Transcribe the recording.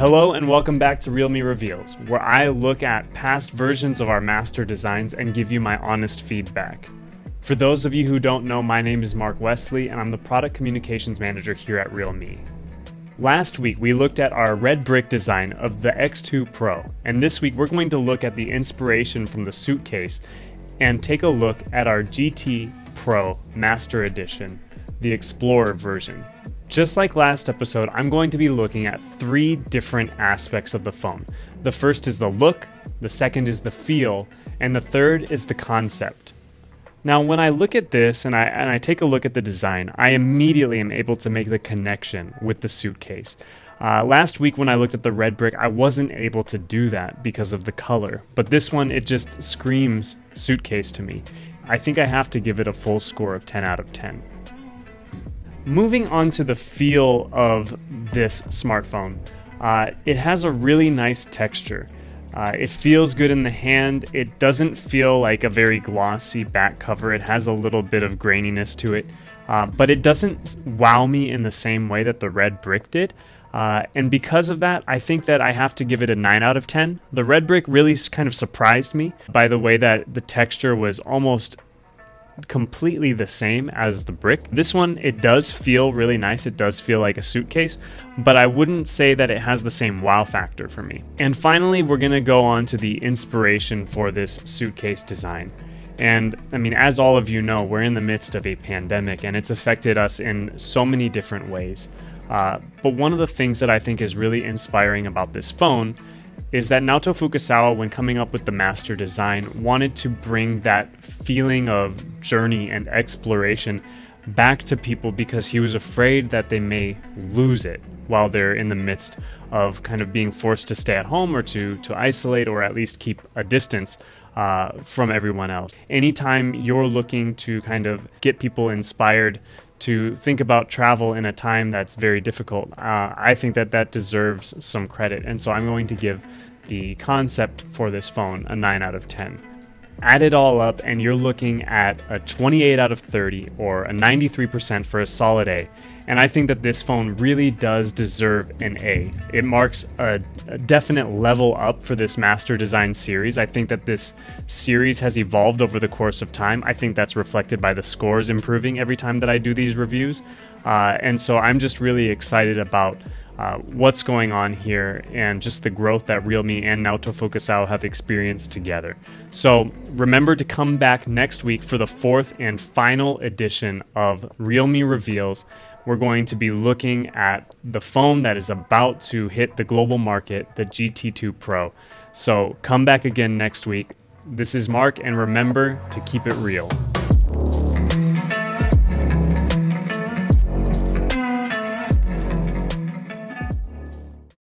Hello and welcome back to Realme Reveals, where I look at past versions of our master designs and give you my honest feedback. For those of you who don't know, my name is Mark Wesley and I'm the Product Communications Manager here at Realme. Last week we looked at our red brick design of the X2 Pro, and this week we're going to look at the inspiration from the suitcase and take a look at our GT Pro Master Edition, the Explorer version. Just like last episode, I'm going to be looking at three different aspects of the phone. The first is the look, the second is the feel, and the third is the concept. Now, when I look at this and I, and I take a look at the design, I immediately am able to make the connection with the suitcase. Uh, last week, when I looked at the red brick, I wasn't able to do that because of the color, but this one, it just screams suitcase to me. I think I have to give it a full score of 10 out of 10. Moving on to the feel of this smartphone, uh, it has a really nice texture. Uh, it feels good in the hand. It doesn't feel like a very glossy back cover. It has a little bit of graininess to it, uh, but it doesn't wow me in the same way that the red brick did. Uh, and because of that, I think that I have to give it a 9 out of 10. The red brick really kind of surprised me by the way that the texture was almost completely the same as the brick. This one, it does feel really nice. It does feel like a suitcase, but I wouldn't say that it has the same wow factor for me. And finally, we're gonna go on to the inspiration for this suitcase design. And I mean, as all of you know, we're in the midst of a pandemic and it's affected us in so many different ways. Uh, but one of the things that I think is really inspiring about this phone is that Naoto Fukasawa, when coming up with the master design, wanted to bring that feeling of journey and exploration back to people because he was afraid that they may lose it while they're in the midst of kind of being forced to stay at home or to, to isolate or at least keep a distance uh, from everyone else. Anytime you're looking to kind of get people inspired to think about travel in a time that's very difficult, uh, I think that that deserves some credit. And so I'm going to give the concept for this phone a 9 out of 10. Add it all up, and you're looking at a 28 out of 30 or a 93% for a solid A. And I think that this phone really does deserve an A. It marks a, a, definite level up for this Master Design series. I think that this series has evolved over the course of time. I think that's reflected by the scores improving every time that I do these reviews. Uh, and so I'm just really excited about uh, what's going on here and just the growth that Realme and Naoto Fukasawa have experienced together. So remember to come back next week for the fourth and final edition of Realme Reveals. We're going to be looking at the phone that is about to hit the global market, the GT2 Pro. So come back again next week. This is Mark, and remember to keep it real.